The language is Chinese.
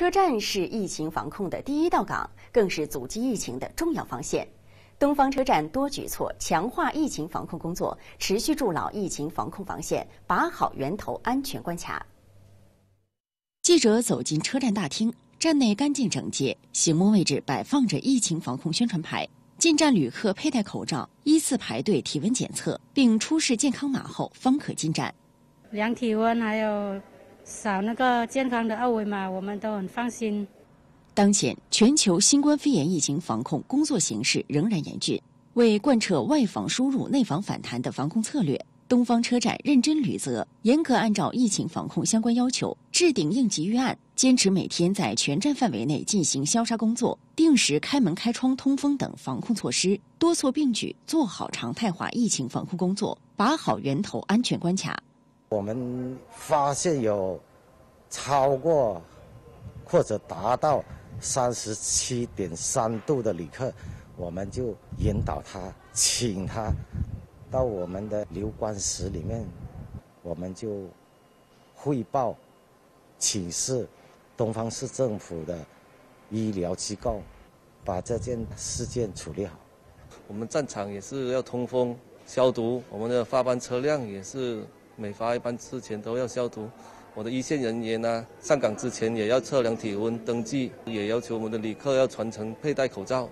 车站是疫情防控的第一道岗，更是阻击疫情的重要防线。东方车站多举措强化疫情防控工作，持续筑牢疫情防控防线，把好源头安全关卡。记者走进车站大厅，站内干净整洁，醒目位置摆放着疫情防控宣传牌。进站旅客佩戴口罩，依次排队体温检测，并出示健康码后方可进站。量体温还有扫那个健康的二维码，我们都很放心。当前全球新冠肺炎疫情防控工作形势仍然严峻，为贯彻外防输入、内防反弹的防控策略。东方车站认真履责，严格按照疫情防控相关要求制定应急预案，坚持每天在全站范围内进行消杀工作，定时开门开窗通风等防控措施，多措并举做好常态化疫情防控工作，把好源头安全关卡。我们发现有超过或者达到三十七点三度的旅客，我们就引导他，请他。到我们的留观室里面，我们就汇报请示东方市政府的医疗机构，把这件事件处理好。我们战场也是要通风消毒，我们的发班车辆也是每发一班之前都要消毒。我的一线人员呢，上岗之前也要测量体温登记，也要求我们的旅客要全程佩戴口罩。